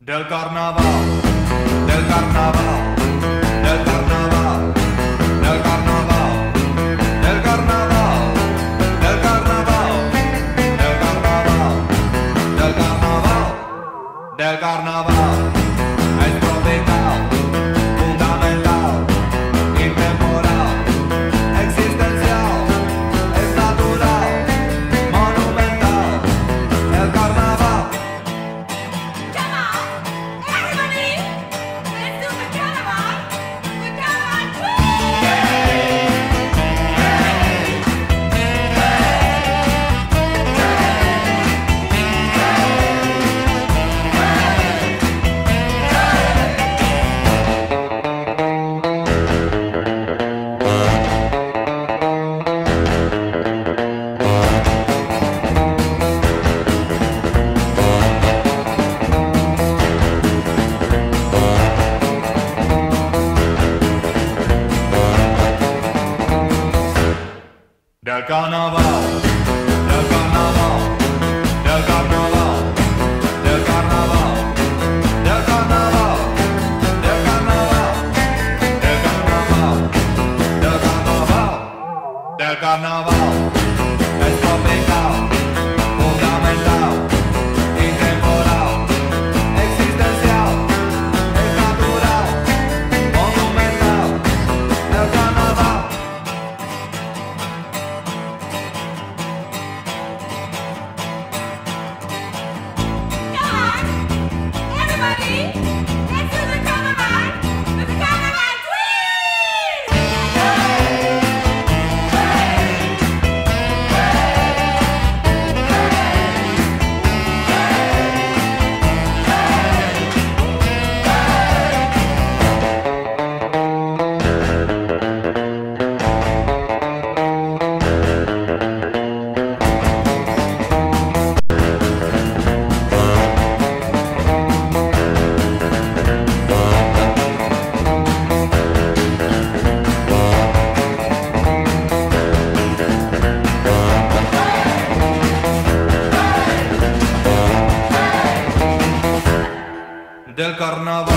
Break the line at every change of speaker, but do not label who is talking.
Del carnaval, del carnaval. Կանավար, կանավար money. Carnaval,